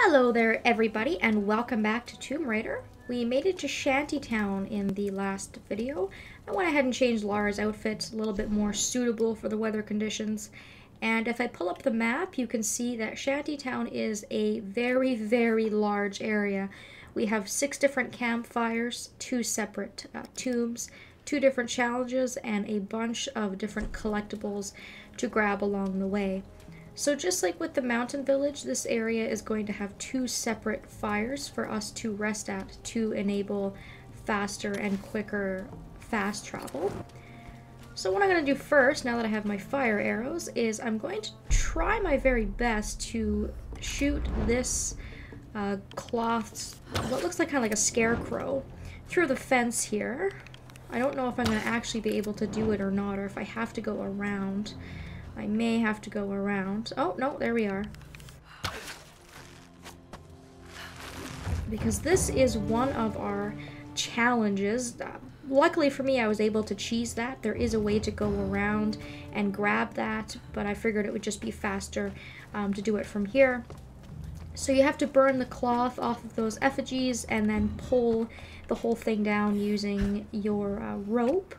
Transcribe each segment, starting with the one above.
Hello there, everybody, and welcome back to Tomb Raider. We made it to Shantytown in the last video. I went ahead and changed Lara's outfit a little bit more suitable for the weather conditions. And if I pull up the map, you can see that Shantytown is a very, very large area. We have six different campfires, two separate uh, tombs, two different challenges, and a bunch of different collectibles to grab along the way. So just like with the mountain village, this area is going to have two separate fires for us to rest at to enable faster and quicker fast travel. So what I'm going to do first, now that I have my fire arrows, is I'm going to try my very best to shoot this uh, cloth, what looks like kind of like a scarecrow, through the fence here. I don't know if I'm going to actually be able to do it or not, or if I have to go around. I may have to go around. Oh, no, there we are. Because this is one of our challenges. Uh, luckily for me, I was able to cheese that. There is a way to go around and grab that, but I figured it would just be faster um, to do it from here. So you have to burn the cloth off of those effigies and then pull the whole thing down using your uh, rope.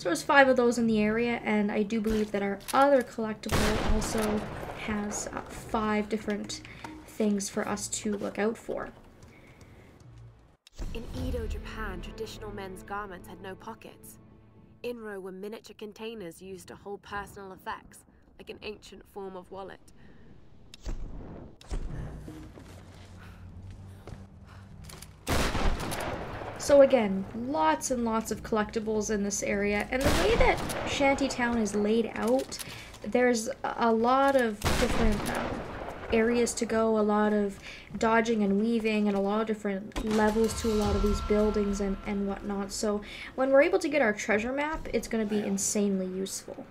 So there's five of those in the area, and I do believe that our other collectible also has uh, five different things for us to look out for. In Edo, Japan, traditional men's garments had no pockets. Inro were miniature containers used to hold personal effects, like an ancient form of wallet. So again, lots and lots of collectibles in this area, and the way that Shantytown is laid out, there's a lot of different um, areas to go, a lot of dodging and weaving, and a lot of different levels to a lot of these buildings and, and whatnot. So when we're able to get our treasure map, it's going to be insanely useful.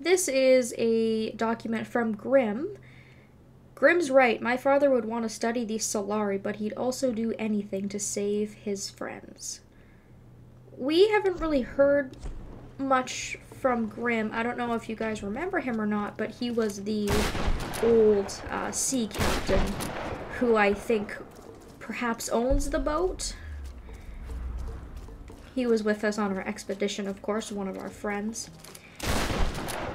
This is a document from Grim, Grim's right. My father would want to study the Solarii, but he'd also do anything to save his friends. We haven't really heard much from Grim. I don't know if you guys remember him or not, but he was the old uh, sea captain who I think perhaps owns the boat. He was with us on our expedition, of course, one of our friends.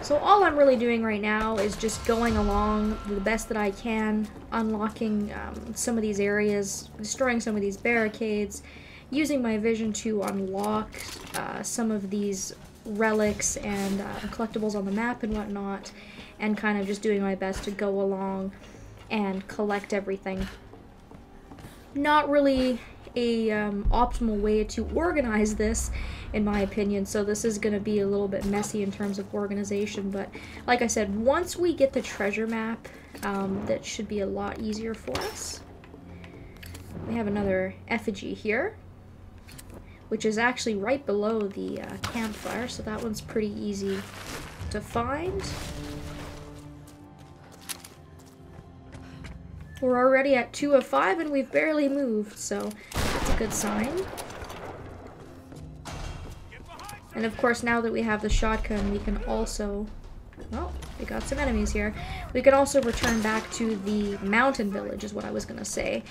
So all I'm really doing right now is just going along the best that I can, unlocking um, some of these areas, destroying some of these barricades, using my vision to unlock uh, some of these relics and uh, collectibles on the map and whatnot, and kind of just doing my best to go along and collect everything. Not really a um, optimal way to organize this in my opinion. So this is going to be a little bit messy in terms of organization but like I said once we get the treasure map um, that should be a lot easier for us. We have another effigy here which is actually right below the uh, campfire so that one's pretty easy to find We're already at 2 of 5 and we've barely moved, so that's a good sign. And of course, now that we have the shotgun, we can also... Well, we got some enemies here. We can also return back to the mountain village, is what I was going to say.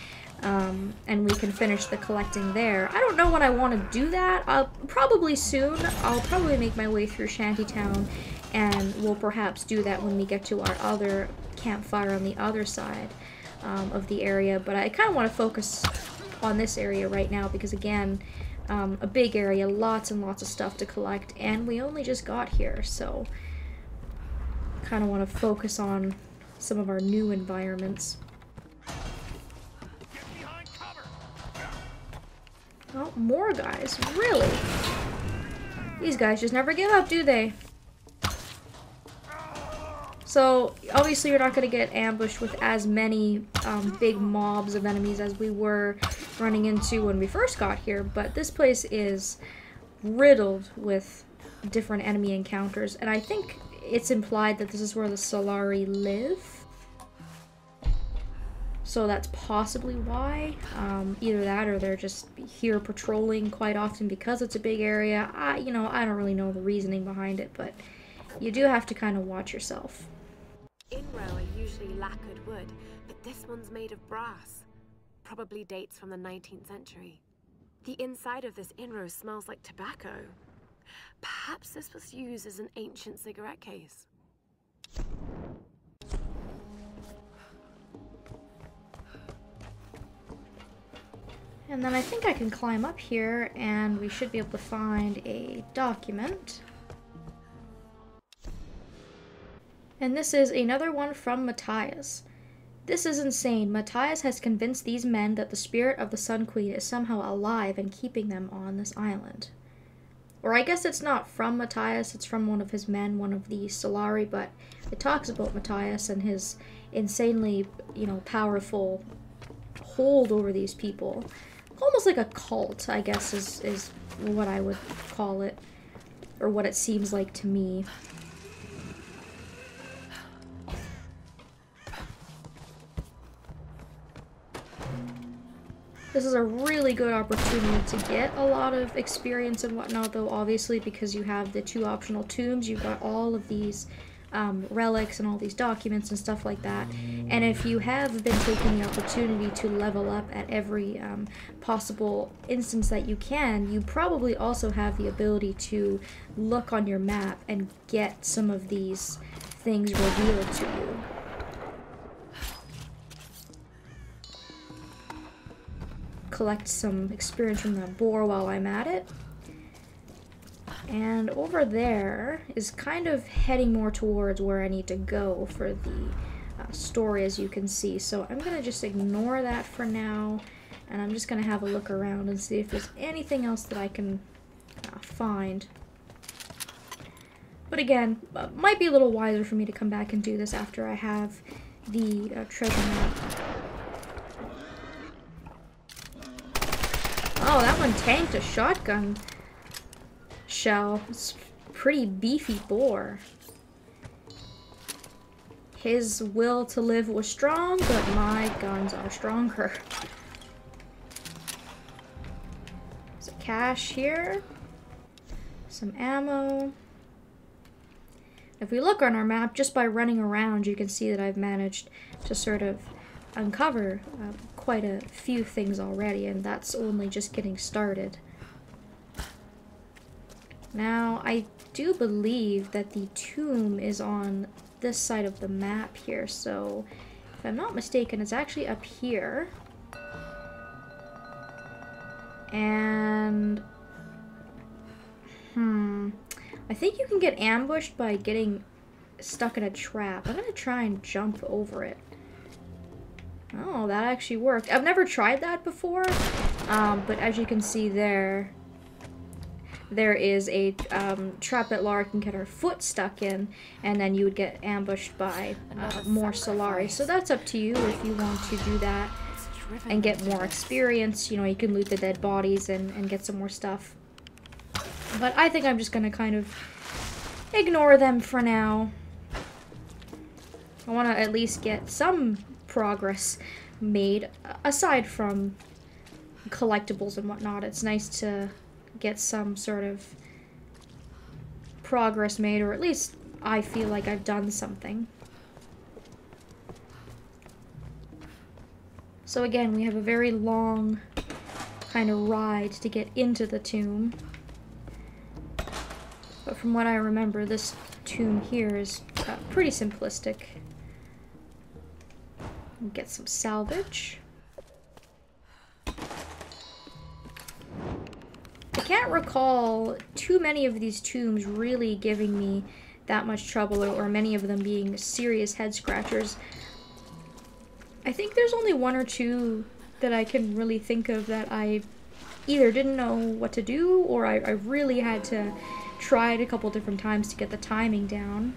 Um, and we can finish the collecting there. I don't know when I want to do that. I'll, probably soon. I'll probably make my way through Shantytown, and we'll perhaps do that when we get to our other campfire on the other side um, of the area, but I kind of want to focus on this area right now because again, um, a big area, lots and lots of stuff to collect, and we only just got here, so kind of want to focus on some of our new environments. Oh, more guys. Really? These guys just never give up, do they? So, obviously you're not going to get ambushed with as many um, big mobs of enemies as we were running into when we first got here, but this place is riddled with different enemy encounters, and I think it's implied that this is where the Solarii live. So that's possibly why. Um, either that or they're just here patrolling quite often because it's a big area. I, you know, I don't really know the reasoning behind it, but you do have to kind of watch yourself freshly lacquered wood, but this one's made of brass. Probably dates from the 19th century. The inside of this inro smells like tobacco. Perhaps this was used as an ancient cigarette case. And then I think I can climb up here and we should be able to find a document. And this is another one from Matthias. This is insane. Matthias has convinced these men that the spirit of the Sun Queen is somehow alive and keeping them on this island. Or I guess it's not from Matthias, it's from one of his men, one of the Solarii, but it talks about Matthias and his insanely, you know, powerful hold over these people almost like a cult, I guess is, is what I would call it. Or what it seems like to me. This is a really good opportunity to get a lot of experience and whatnot, though, obviously, because you have the two optional tombs. You've got all of these um, relics and all these documents and stuff like that. And if you have been taking the opportunity to level up at every um, possible instance that you can, you probably also have the ability to look on your map and get some of these things revealed to you. Collect some experience from the boar while I'm at it. And over there is kind of heading more towards where I need to go for the uh, story, as you can see. So I'm going to just ignore that for now. And I'm just going to have a look around and see if there's anything else that I can uh, find. But again, uh, might be a little wiser for me to come back and do this after I have the uh, treasure map. Oh, that one tanked a shotgun shell. It's pretty beefy boar. His will to live was strong, but my guns are stronger. Some cash here. Some ammo. If we look on our map, just by running around, you can see that I've managed to sort of uncover uh, quite a few things already, and that's only just getting started. Now, I do believe that the tomb is on this side of the map here, so if I'm not mistaken, it's actually up here. And... Hmm... I think you can get ambushed by getting stuck in a trap. I'm gonna try and jump over it. Oh, that actually worked. I've never tried that before, um, but as you can see there, there is a um, trap that Lara can get her foot stuck in, and then you would get ambushed by uh, more Solarii. So that's up to you if you want to do that and get more experience. You know, you can loot the dead bodies and, and get some more stuff. But I think I'm just going to kind of ignore them for now. I want to at least get some progress made, aside from collectibles and whatnot. It's nice to get some sort of progress made, or at least I feel like I've done something. So again, we have a very long kind of ride to get into the tomb. But from what I remember, this tomb here is uh, pretty simplistic. Get some salvage. I can't recall too many of these tombs really giving me that much trouble or, many of them being serious head scratchers. I think there's only one or two that I can really think of that I either didn't know what to do or I, I really had to try it a couple different times to get the timing down.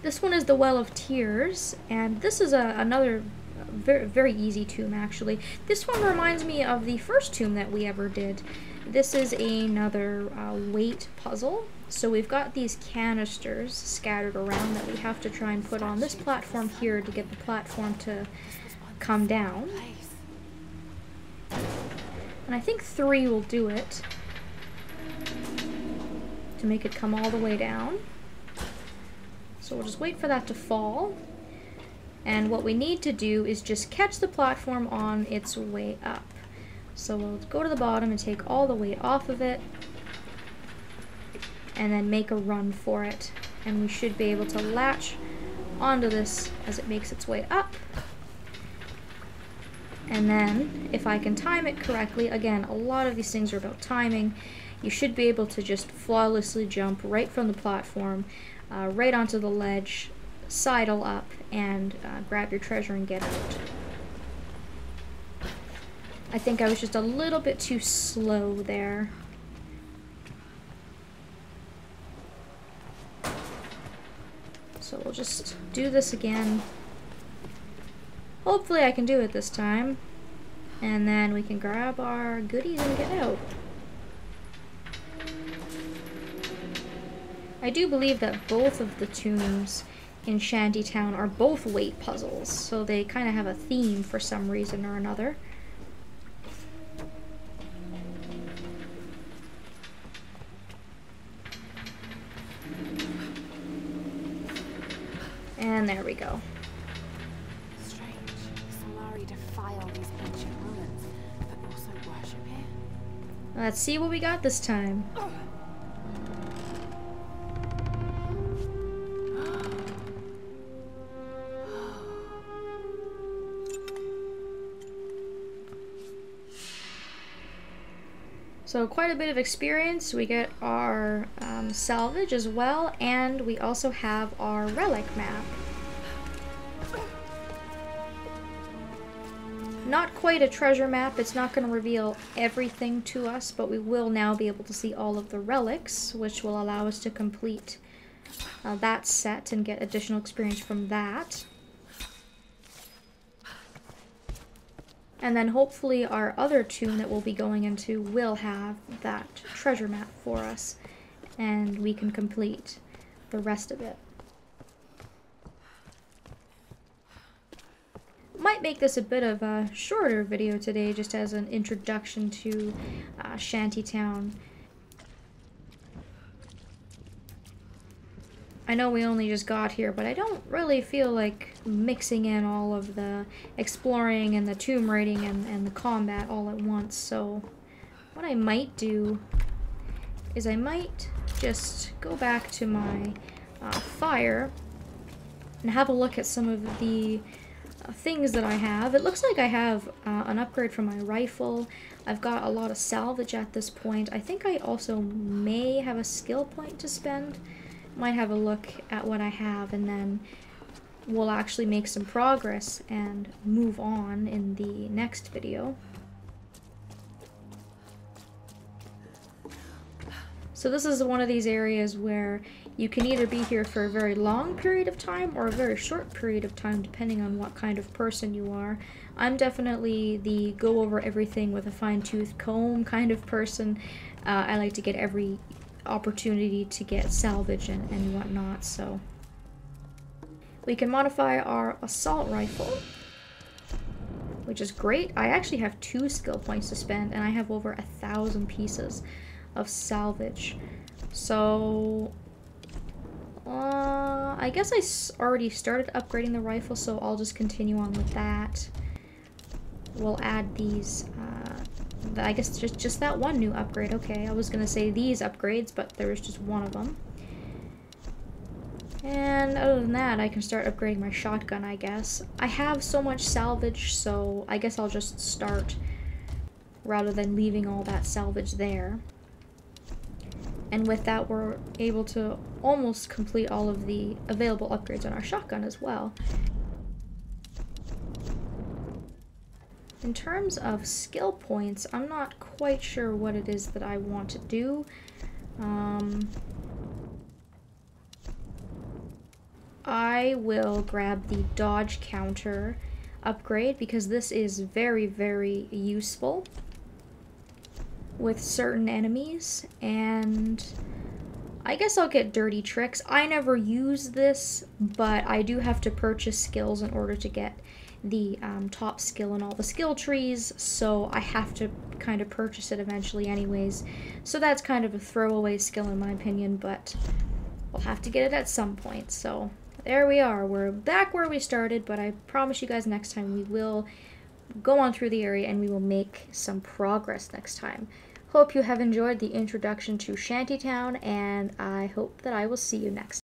This one is the Well of Tears, and this is a, another very, very easy tomb, actually. This one reminds me of the first tomb that we ever did. This is another uh, weight puzzle. So we've got these canisters scattered around that we have to try and put on this platform here to get the platform to come down. And I think three will do it to make it come all the way down. So we'll just wait for that to fall. And what we need to do is just catch the platform on its way up. So we'll go to the bottom and take all the weight off of it. And then make a run for it. And we should be able to latch onto this as it makes its way up. And then, if I can time it correctly, again, a lot of these things are about timing, you should be able to just flawlessly jump right from the platform, uh, right onto the ledge, sidle up, and uh, grab your treasure and get out. I think I was just a little bit too slow there. So we'll just do this again. Hopefully I can do it this time. And then we can grab our goodies and get out. I do believe that both of the tombs in Shantytown are both weight puzzles, so they kind of have a theme for some reason or another. And there we go. Let's see what we got this time. So quite a bit of experience. We get our um, salvage as well, and we also have our relic map. Not quite a treasure map, it's not going to reveal everything to us, but we will now be able to see all of the relics, which will allow us to complete uh, that set and get additional experience from that. And then hopefully our other tomb that we'll be going into will have that treasure map for us, and we can complete the rest of it. might make this a bit of a shorter video today just as an introduction to uh, Shantytown. I know we only just got here, but I don't really feel like mixing in all of the exploring and the tomb raiding and, and the combat all at once, so what I might do is I might just go back to my uh, fire and have a look at some of the things that I have. It looks like I have uh, an upgrade for my rifle. I've got a lot of salvage at this point. I think I also may have a skill point to spend. Might have a look at what I have and then we'll actually make some progress and move on in the next video. So this is one of these areas where you can either be here for a very long period of time or a very short period of time, depending on what kind of person you are. I'm definitely the go over everything with a fine-tooth comb kind of person. Uh, I like to get every opportunity to get salvage and, and whatnot, so... We can modify our assault rifle, which is great. I actually have two skill points to spend, and I have over a thousand pieces of salvage. So uh, I guess I already started upgrading the rifle, so I'll just continue on with that. We'll add these, uh, I guess just, just that one new upgrade. Okay, I was going to say these upgrades, but there was just one of them. And other than that, I can start upgrading my shotgun, I guess. I have so much salvage, so I guess I'll just start rather than leaving all that salvage there. And with that, we're able to almost complete all of the available upgrades on our shotgun as well. In terms of skill points, I'm not quite sure what it is that I want to do. Um, I will grab the dodge counter upgrade because this is very, very useful with certain enemies, and I guess I'll get dirty tricks. I never use this, but I do have to purchase skills in order to get the um, top skill in all the skill trees, so I have to kind of purchase it eventually anyways. So that's kind of a throwaway skill in my opinion, but we'll have to get it at some point, so there we are. We're back where we started, but I promise you guys next time we will go on through the area and we will make some progress next time. Hope you have enjoyed the introduction to Shantytown, and I hope that I will see you next